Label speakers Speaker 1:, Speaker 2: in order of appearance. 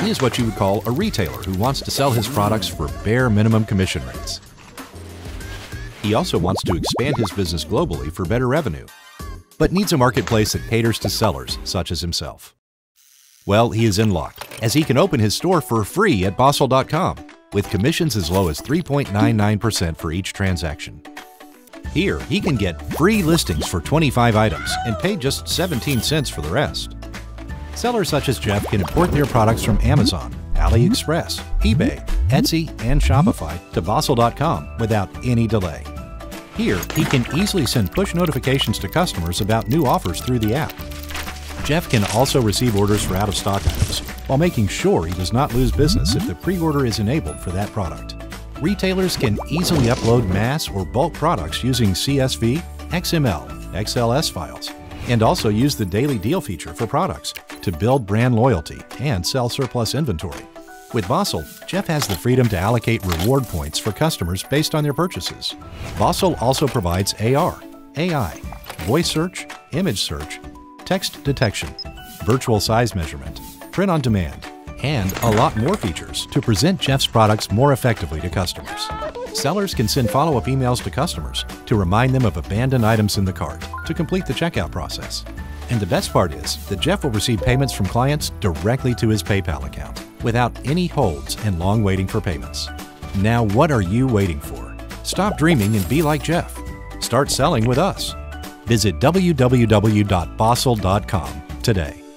Speaker 1: He is what you would call a retailer who wants to sell his products for bare minimum commission rates. He also wants to expand his business globally for better revenue, but needs a marketplace that caters to sellers such as himself. Well, he is in luck, as he can open his store for free at Bossl.com, with commissions as low as 3.99% for each transaction. Here, he can get free listings for 25 items and pay just 17 cents for the rest. Sellers such as Jeff can import their products from Amazon, AliExpress, eBay, Etsy, and Shopify to Bossl.com without any delay. Here, he can easily send push notifications to customers about new offers through the app. Jeff can also receive orders for out of stock items while making sure he does not lose business if the pre order is enabled for that product. Retailers can easily upload mass or bulk products using CSV, XML, XLS files, and also use the daily deal feature for products to build brand loyalty and sell surplus inventory. With Bossl, Jeff has the freedom to allocate reward points for customers based on their purchases. Bossl also provides AR, AI, voice search, image search, text detection, virtual size measurement, print on demand, and a lot more features to present Jeff's products more effectively to customers. Sellers can send follow up emails to customers to remind them of abandoned items in the cart to complete the checkout process. And the best part is that Jeff will receive payments from clients directly to his PayPal account without any holds and long waiting for payments. Now, what are you waiting for? Stop dreaming and be like Jeff. Start selling with us. Visit www.bossl.com today.